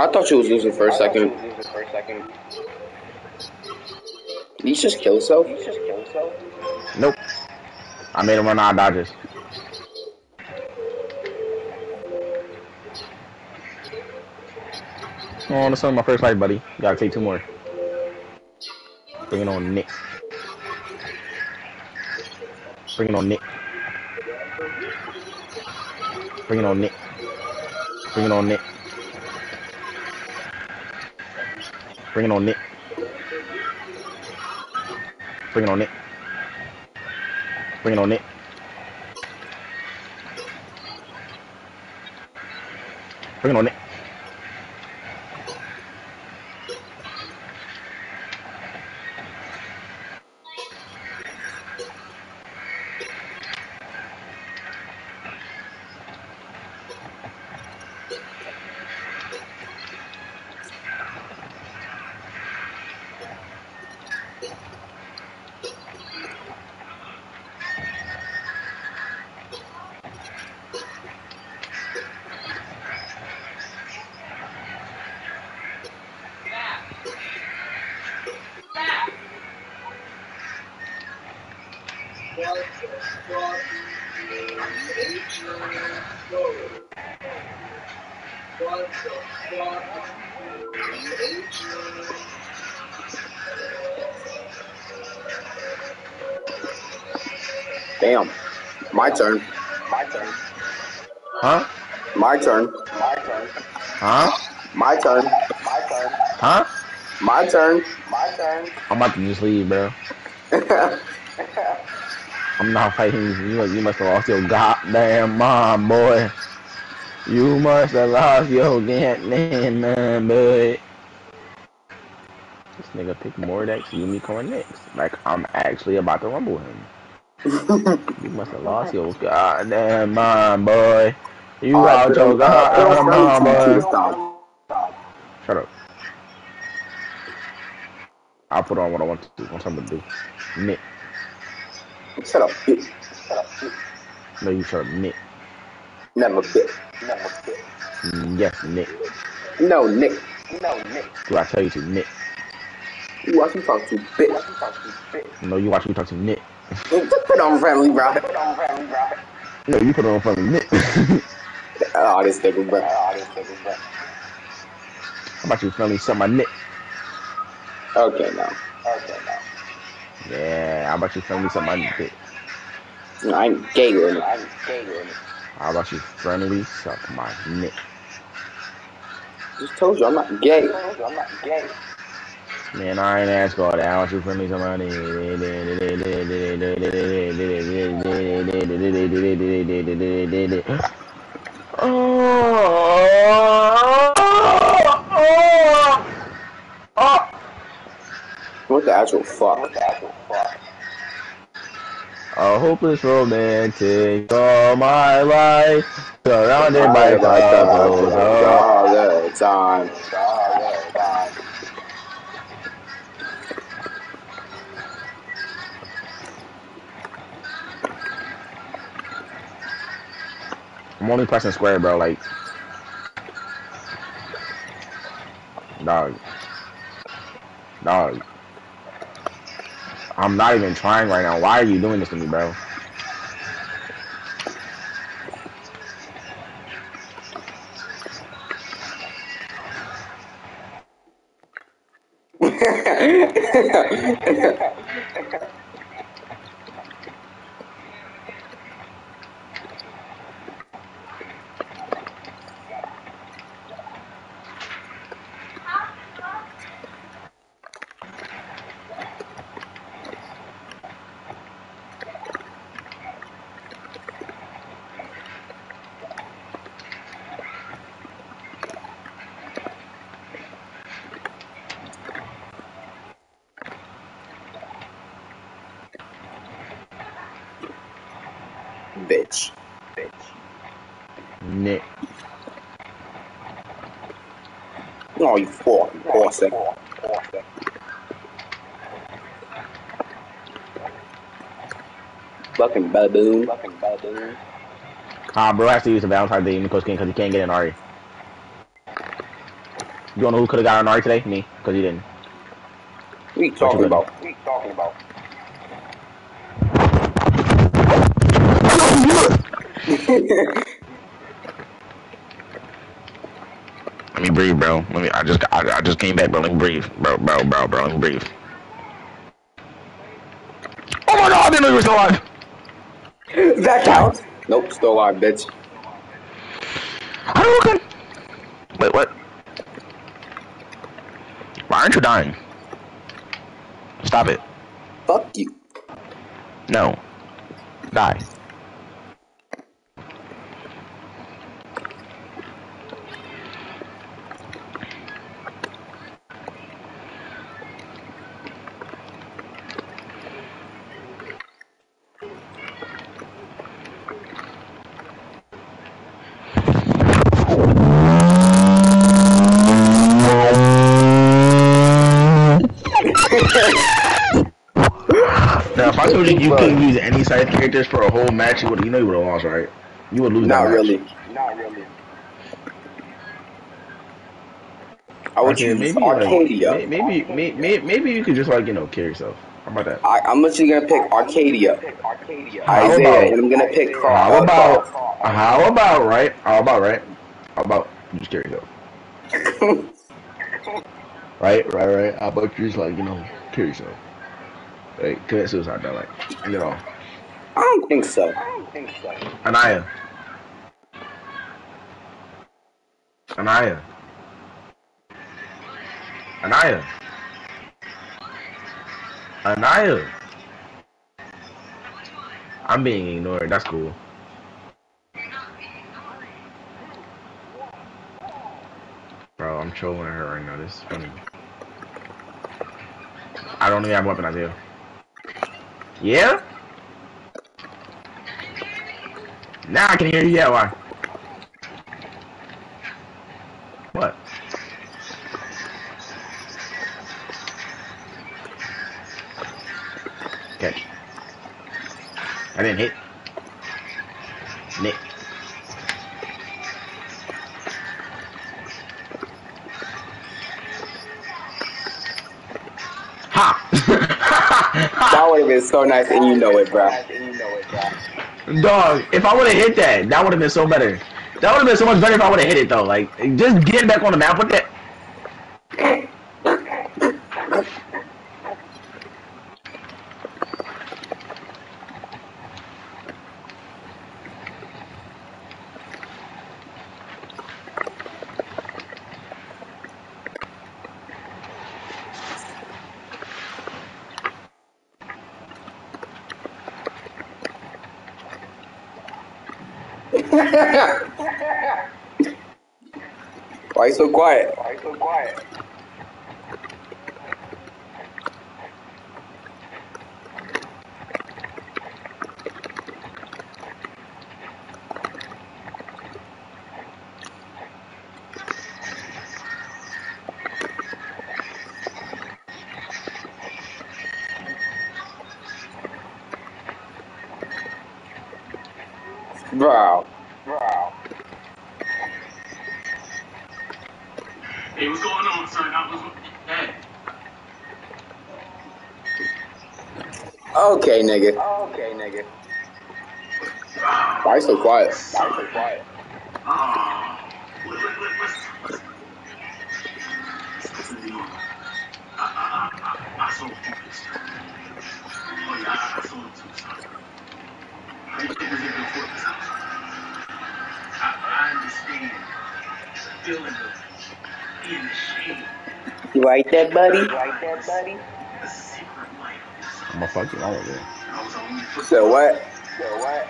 I thought you was losing for a second. Did he just kill himself? Nope. I made him run out of dodges. Oh, this is my first life, buddy. You gotta take two more. Bring it on Nick. Bring it on Nick. Bring it on Nick. Bring it on Nick. Bring it on Nick. Bring it on Nick. Bring it on Nick. Bring it on Nick. Damn. My turn. My turn. Huh? My turn. My turn. Huh? My turn. My turn. Huh? My turn. My turn. I'm about to just leave, bro. I'm not fighting you. You must, have lost your goddamn mind, boy. You must have lost your goddamn mind, boy. This nigga pick Mordex, Unicorn next. Like, I'm actually about to rumble him. You must have lost your goddamn mind, boy. You Alright, out your put on- put on goddamn mind, boy. Stop. Shut up. I'll put on what I want to do. Want something to do. Nick. Shut up, bitch. No, you shut up, Nick. Never bitch. Mm, Yes, Nick. No, Nick. No, Nick. Do I tell you to Nick? You watch me talk to bitch. No, you watch me talk to Nick. Put on friendly, bro. No, you put it on front of Nick. How Oh, this nigga, bro. How about you friendly suck my Nick? Okay, now. Yeah, how about you friendly suck my dick? No, I ain't gay with it. How about you friendly suck my Nick? Just told you I'm not gay. I'm not gay. Man, I ain't ask all that. How about you friendly suck my Nick? What the actual fuck? A hopeless romantic all my life, surrounded by couples. All the time. I'm only pressing square, bro. Like, dog, dog. I'm not even trying right now. Why are you doing this to me, bro? Bitch. Nick. Oh, you fucking pussy. Fucking baboon. Ah, bro, I have to use the Valentine's Day Nicholas King because he can't get an Ari. You don't know who could have got an R today? Me, because you didn't. What you talking about? What are you talking about? me breathe, bro. Let me. I just. I, I just came back, bro. Let me breathe, bro, bro, bro, bro. Let me breathe. Oh my god! I didn't know you were still alive. that counts. Nope, still alive, bitch. I don't look Wait, what? Why aren't you dying? Stop it. Fuck you. No. Die. Now, if I told you you couldn't use any side characters for a whole match, you would you know you would have lost, right? You would lose. Not that match. really. Not really. I would Okay, choose maybe Arcadia. Like, maybe, maybe, maybe, maybe you could just like you know kill yourself. How about that? I, I'm actually gonna pick Arcadia. How Isaiah, about- and I'm gonna pick Carl. How about, how about right? How about right? How about you just kill yourself? Right, right, right. How about you just like you know kill yourself? Like commit suicide, though, like you know. I don't think so. I don't think so. Anaya. Anaya. Anaya. Anaya. I'm being ignored. That's cool. Bro, I'm trolling her right now. This is funny. I don't even have a weapon, Isaiah. Yeah? Now I can hear you. Yeah, why? Been so nice, and you know it, bro. Dog, if I would have hit that, that would have been so better. That would have been so much better if I would have hit it though. Like, just getting back on the map with that. Why so quiet? Why so quiet? Bro. Bro. Hey, what's going on, son? I was hey. Okay, nigga. Okay, nigga. Why you so quiet? Why you so quiet? I. Oh it was understand the feeling of being ashamed. You like that, buddy? You like that, buddy? The secret life. I'm gonna fuck you all of it. I was only for So what? So what?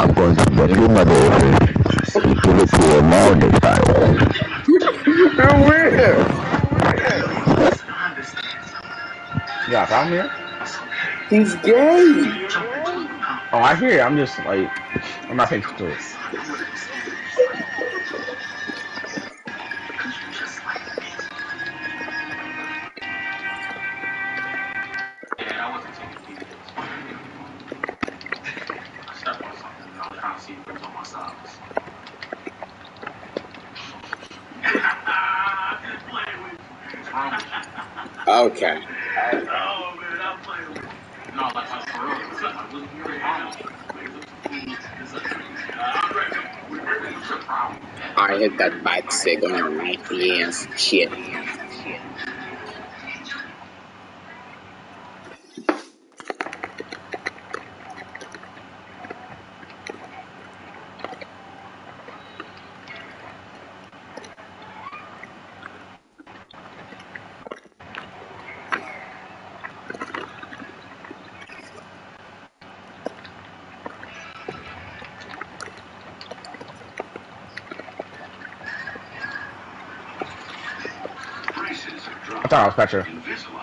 I'm going to get your mother and give it to her now next time. Where? I understand. Yeah, found here? He's gay. Jump into it now. Oh, I hear it. I'm just like, I'm not paying attention to it. okay. Oh man, I'm with you. No, like for real. I hit that bad signal in my and shit. I thought I was Petra. Invisalign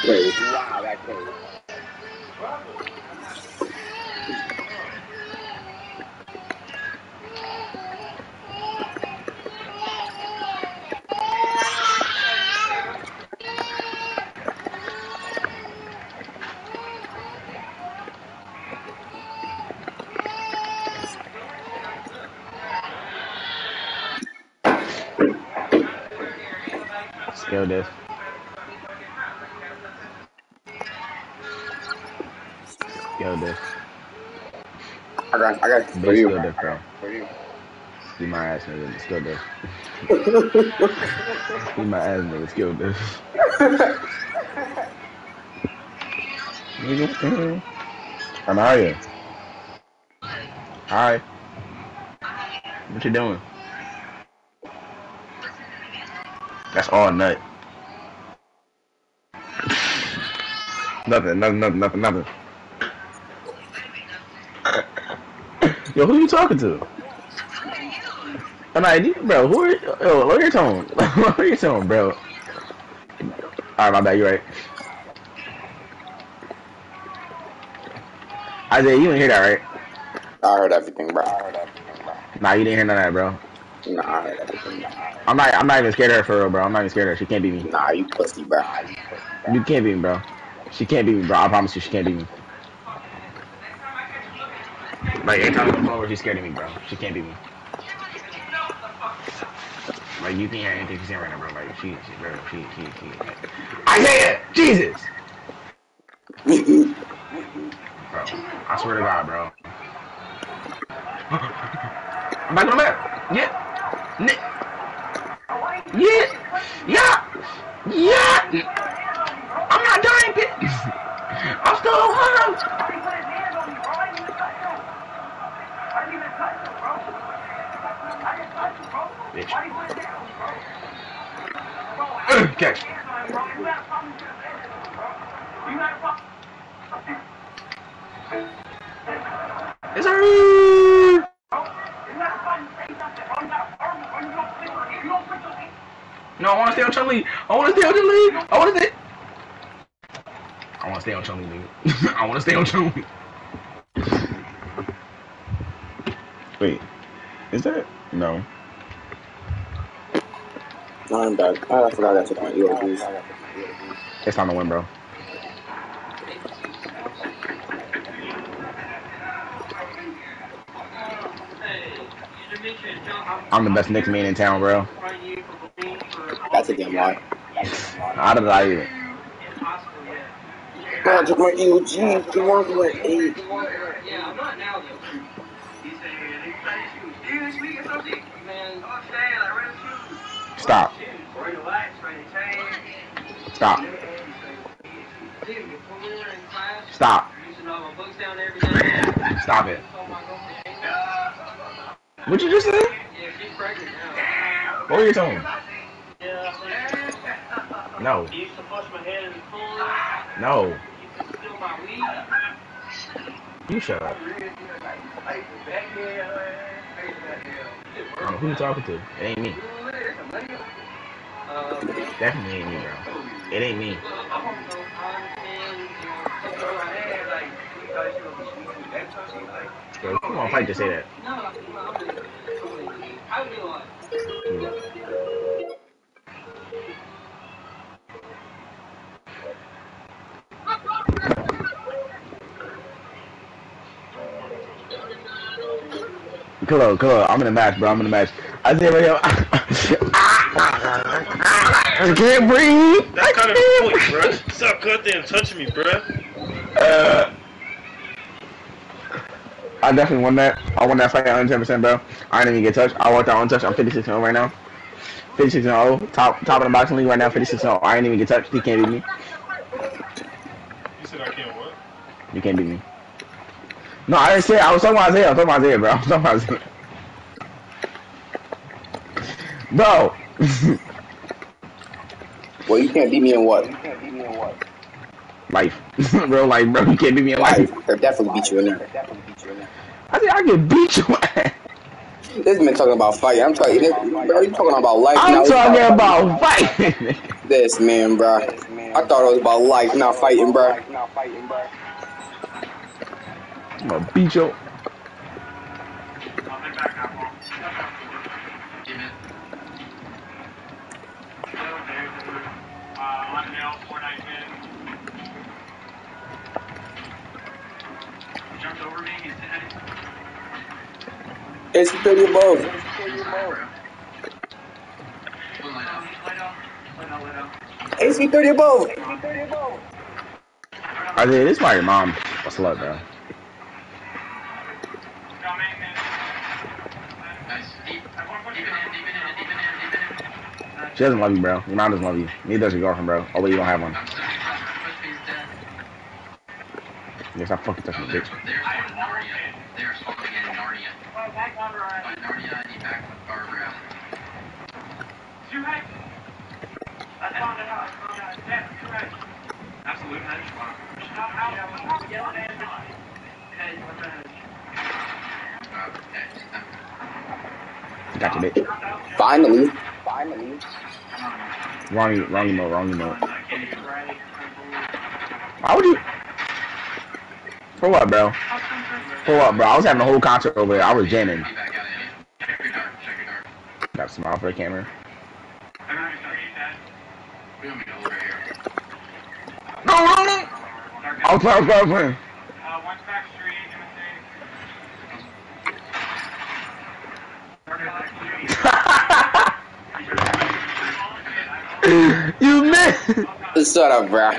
Wow, that crazy. Wow, that crazy. Skill this. I got, I got for Big you. skill diff, bro. For you. See my ass nigga. Skill this. See my ass nigga. Skill this. Nigga. How are you? Hi. What you doing? That's all nut. nothing, nothing, nothing, nothing, nothing. Yo, who you talking to? I'm bro, who are you? Yo, lower your tone. lower your tone, bro. Alright, my bad, you right. Isaiah, you didn't hear that, right? I heard everything, bro. I heard everything, bro. Nah, you didn't hear none of that, bro. Nah, I heard everything, bro. I'm not, I'm not even scared of her for real, bro. I'm not even scared of her. She can't beat me. Nah, you pussy, bro. You can't beat me, bro. She can't beat me, bro. I promise you, she can't beat me. Like, every time I come over, she's scared of me, bro. She can't beat me. Like, you can't hear anything she's saying right now, bro. Like, she, she, bro, she, she, she. Isaiah! Jesus! Bro, I swear to God, bro. I'm back on the map. Yeah. Nick. Yeah. Yeah. Yeah. I'm not dying, bitch. I'm still alive. Bitch. Ugh, Catch. It's her. No, I want to stay on Chun Li. I want to stay on Chun Li. I want to stay. I want to stay on Chun Li, nigga. I want to stay on Chun Li. Wait, is that no? No, I'm done. Oh, ah, I forgot I took my UOBs. It's time to win, bro. I'm the best Nix man in town, bro. That's a damn lie. How did I even? I took my EOG. Come on, you went eight. Not. Stop. The the. Stop. were Stop. To. Stop it. So my girlfriend, What you just say? Go your tone. Yeah, No, to the no. He used to steal my weed. You shut up. Who you talking to. It ain't me. Definitely ain't me, bro. It ain't me. Come on, fight to say that. Kilo, Kilo, I'm in a match, bro. I'm in a match. I said right here. I can't breathe. That's kind of can't bro. Stop cut there and touching me, bro. Uh, I definitely won that. I won that fight 110%, bro. I didn't even get touched. I walked out untouched. I'm 56 0 right now. 56 0. Top top of the boxing league right now. 56 0. I didn't even get touched. He can't beat me. You said I can't what? You can't beat me. No, I didn't say. I was talking about Isaiah. I was talking about Isaiah, bro. I was talking about Isaiah. Bro. Well, you can't beat me in what? You can't beat me in what? Life. Real life, bro. You can't beat me in life. Life. They'll definitely beat you in there. I said I can beat you. This man talking about fighting. I'm talking. Bro, you talking about life? I'm talking about fighting. this man, bro. I thought it was about life, not fighting, bro. Over me, he's dead. It's 30 above. Up, up, up. AC 30 above. I is why your mom a slut, bro. Got maintenance. At one point, She doesn't love you, bro. Your mom doesn't love you. Neither does your girlfriend, bro. Oh, wait, you don't have one. Yes, I fucking touching the bitch. Absolute hedge fund. How, how, how, yellow hedge fund. Hedge, what the hedge? Yeah, just, Got you, bitch. Finally. Wrong, wrong emote, wrong emote. Why would you? For what, bro? For what, bro? I was having a whole concert over there. I was jamming. Got a smile for the camera. No, no, no. I was playing, I was playing, I was playing. Uh, one's back street, you missed. Shut up, bro.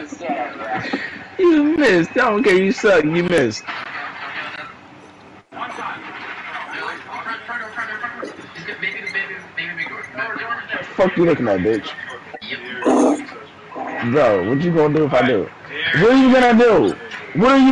You missed. I don't care. You suck. You missed. Fuck you looking at, bitch. Bro, what you gonna do if I do? What are you gonna do? What are you?